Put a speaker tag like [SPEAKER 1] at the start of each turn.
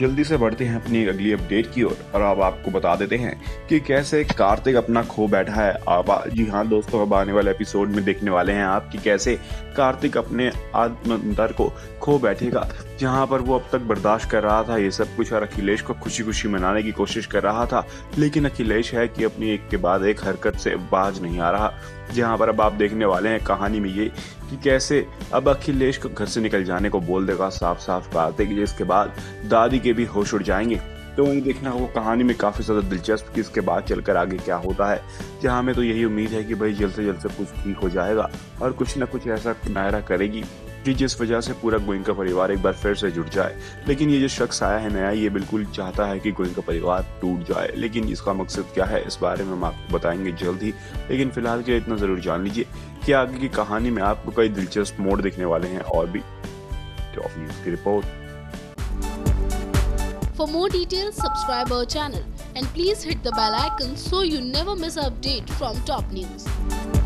[SPEAKER 1] जल्दी से बढ़ते हैं अपनी अगली अपडेट की ओर। और अब आपको बता देते हैं कि कैसे कार्तिक अपना खो बैठा है। आप जी हाँ दोस्तों, अब आने वाले एपिसोड में देखने वाले हैं आप कि कैसे कार्तिक अपने आत्मंतर को खो बैठेगा। जहाँ पर वो अब तक बर्दाश्त कर रहा था, ये सब कुछ और अखिलेश को खुशी खुशी मनाने की कोशिश कर रहा था। लेकिन अखिलेश है कि अपनी एक के बाद एक हरकत से बाज नहीं आ रहा। जहाँ पर अब आप देखने वाले हैं कहानी में ये कि कैसे अब अखिलेश को घर से निकल जाने को बोल देगा साफ़ साफ़ कहा इसके बाद दादी के भी होश उड़ जाएँगे। तो वही देखना वो कहानी में काफ़ी ज़्यादा दिलचस्प कि इसके बाद चलकर आगे क्या होता है। जहाँ हमें तो यही उम्मीद है कि भाई जल्द से जल्द से कुछ ठीक हो जाएगा और कुछ ना कुछ ऐसा नायरा करेगी। कि जिस वजह से पूरा गोइंका परिवार एक बार फिर से जुड़ जाए। लेकिन ये जो शख्स आया है नया ये बिल्कुल चाहता है कि गोइंका परिवार टूट जाए। लेकिन इसका मकसद क्या है इस बारे में हम आपको बताएँगे जल्द ही। लेकिन फ़िलहाल के इतना ज़रूर जान लीजिए कि आगे की कहानी में आपको कई दिलचस्प मोड़ दिखने वाले हैं और भी। टॉप न्यूज़ की report.
[SPEAKER 2] For more details, subscribe our channel and please hit the bell icon so you never miss an update from top news.